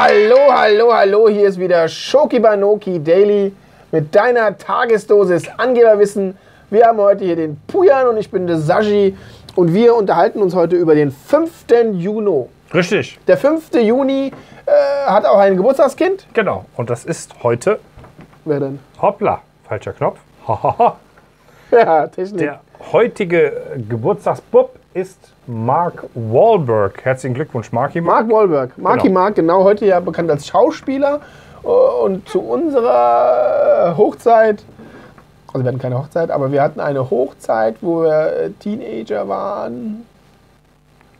Hallo, hallo, hallo, hier ist wieder Shoki Banoki Daily mit deiner Tagesdosis Angeberwissen. Wir haben heute hier den Pujan und ich bin der Saji und wir unterhalten uns heute über den 5. Juni. Richtig, Der 5. Juni äh, hat auch ein Geburtstagskind. genau. Und das ist heute, Wer denn? hoppla, falscher Knopf. Ja, Technik. Der heutige Geburtstagsbub ist Mark Wahlberg. Herzlichen Glückwunsch, Marky. Mark Wahlberg. Marky Genau. Mark, genau, heute ja bekannt als Schauspieler. Äh, Und zu unserer Hochzeit, also wir hatten keine Hochzeit, aber wir hatten eine Hochzeit, wo wir äh, Teenager waren.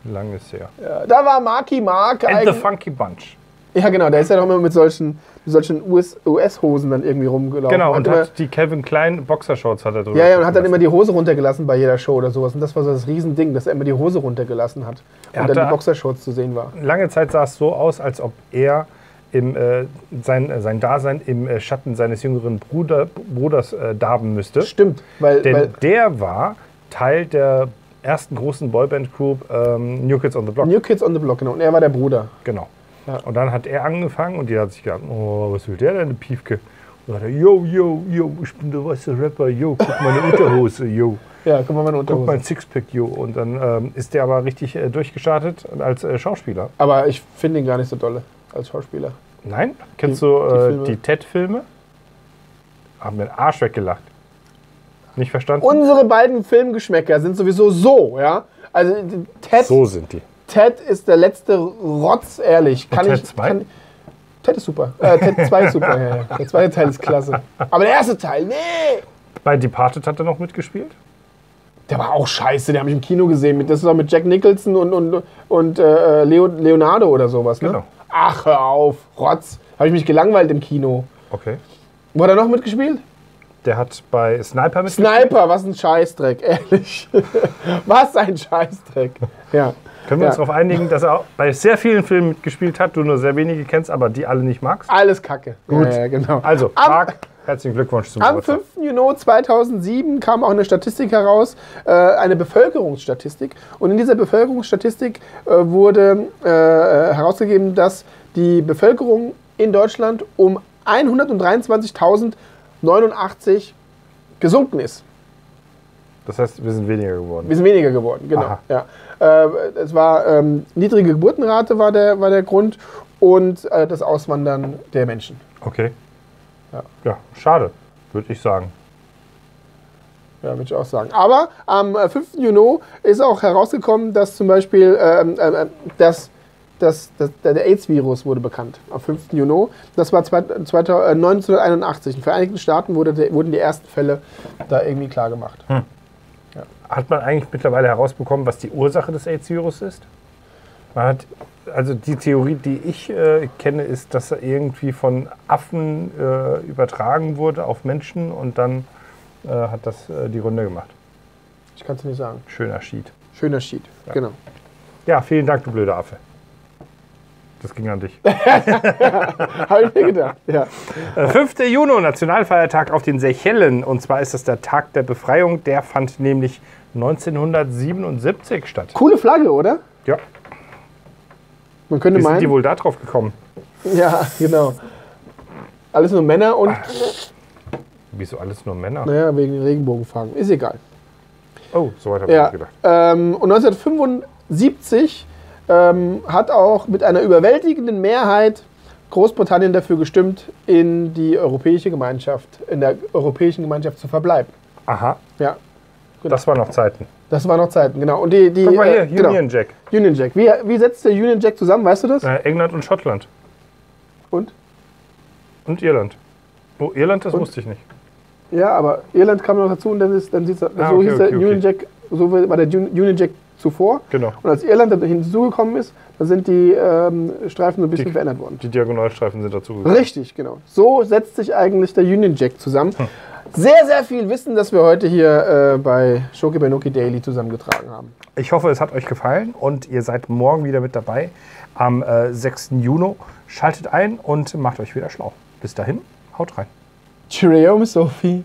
Lang ist her. Ja, da war Marky Mark. And the Funky Bunch. Ja, genau, der ist ja doch immer mit solchen, mit solchen US US-Hosen dann irgendwie rumgelaufen. Genau, und immer, hat die Calvin Klein Boxershorts hat er drüber. ja, ja, und hat dann immer die Hose runtergelassen bei jeder Show oder sowas. Und das war so das Riesending, dass er immer die Hose runtergelassen hat. Er Und hat dann da- die Boxershorts zu sehen war. Lange Zeit sah es so aus, als ob er im, äh, sein, äh, sein Dasein im äh, Schatten seines jüngeren Bruder, Bruders äh, darben müsste. Stimmt, weil, Denn weil der war Teil der ersten großen Boyband-Group ähm, New Kids on the Block. New Kids on the Block, genau. Und er war der Bruder. Genau. Ja. Und dann hat er angefangen und die hat sich gedacht, oh, was will der denn, eine Piefke? Und dann hat er, yo, yo, yo, ich bin der weiße Rapper, yo, guck meine Unterhose, yo, Ja, guck mal meine guck Unterhose. mein Sixpack, yo. Und dann ähm, ist der aber richtig äh, durchgestartet als äh, Schauspieler. Aber ich finde ihn gar nicht so dolle als Schauspieler. Nein? Kennst Die- du die äh, Filme. die Ted-Filme? Haben mir den Arsch weggelacht. Nicht verstanden? Unsere beiden Filmgeschmäcker sind sowieso so, ja. Also Ted, so sind die. Ted ist der letzte Rotz, ehrlich. Kann Ted ich, zwei? Kann, Ted ist super. Äh, Ted 2 ist super, ja, ja. Der zweite Teil ist klasse. Aber der erste Teil, nee! Bei Departed hat er noch mitgespielt? Der war auch scheiße, den habe ich im Kino gesehen. Das ist auch mit Jack Nicholson und, und, und äh, Leo, Leonardo oder sowas, ne? Genau. Ach, hör auf, Rotz. Habe ich mich gelangweilt im Kino. Okay. Wo hat er noch mitgespielt? Der hat bei Sniper mitgespielt. Sniper, was ein Scheißdreck, ehrlich. was ein Scheißdreck. Ja. Können wir Ja. uns darauf einigen, dass er auch bei sehr vielen Filmen mitgespielt hat, du nur sehr wenige kennst, aber die alle nicht magst? Alles Kacke. Gut. Ja, ja, genau. Also, Am- Marc, herzlichen Glückwunsch zum Am Geburtstag. 5. Juni 2007 kam auch eine Statistik heraus, äh, eine Bevölkerungsstatistik. Und in dieser Bevölkerungsstatistik äh, wurde äh, äh, herausgegeben, dass die Bevölkerung in Deutschland um 123.089 gesunken ist. Das heißt, wir sind weniger geworden. Wir sind weniger geworden, genau. Aha. Ja. Äh, es war ähm, niedrige Geburtenrate war der, war der Grund und äh, das Auswandern der Menschen. Okay. Ja. Ja, schade, würde ich sagen. Ja, würde ich auch sagen. Aber am äh, 5. Juni ist auch herausgekommen, dass zum Beispiel ähm, ähm, ähm, das, das, der AIDS-Virus wurde bekannt. Am 5. Juni. Das war zwei- zwei- äh, 1981. In den Vereinigten Staaten wurde, wurden die ersten Fälle da irgendwie klar gemacht. Hat man eigentlich mittlerweile herausbekommen, was die Ursache des AIDS-Virus ist? Man hat, also die Theorie, die ich äh, kenne, ist, dass er irgendwie von Affen äh, übertragen wurde auf Menschen und dann äh, hat das äh, die Runde gemacht. Ich kann es nicht sagen. Schöner Sheet. Schöner Sheet. Genau. Ja, vielen Dank, du blöder Affe. Das ging an dich. Habe ich mir gedacht. Ja. Äh, 5. Juni, Nationalfeiertag auf den Seychellen. Und zwar ist das der Tag der Befreiung. Der fand nämlich 1977 statt. Coole Flagge, oder? Ja, Man könnte wie sind die meinen. wohl da drauf gekommen? Ja, genau. Alles nur Männer und, Wieso alles nur Männer? naja, wegen Regenbogenfarben. Ist egal. Oh, so weit habe ich Ja, nicht gedacht. ähm, und 1975 ähm, hat auch mit einer überwältigenden Mehrheit Großbritannien dafür gestimmt, in die europäische Gemeinschaft, in der europäischen Gemeinschaft zu verbleiben. Aha, Ja, das waren noch Zeiten. das waren noch Zeiten, genau. Und die, die, Guck mal hier, äh, genau. Union Jack. Union Jack. Wie, wie setzt der Union Jack zusammen, weißt du das? Äh, England und Schottland. Und? Und Irland. Oh, Irland, das Und? wusste ich nicht. Ja, aber Irland kam noch dazu und dann, ist, dann sieht's, Ah, so okay, hieß der okay, okay. Union Jack, so war der Un- Union Jack zuvor. Genau. Und als Irland dann hinzugekommen ist, dann sind die ähm, Streifen so ein bisschen Die- verändert worden. Die Diagonalstreifen sind dazu gekommen. Richtig, genau. So setzt sich eigentlich der Union Jack zusammen. Hm. Sehr, sehr viel Wissen, das wir heute hier äh, bei Shoki Benoki Daily zusammengetragen haben. Ich hoffe, es hat euch gefallen und ihr seid morgen wieder mit dabei am äh, 6. Juni. Schaltet ein und macht euch wieder schlau. Bis dahin, haut rein. Cheerio, Miss Sophie.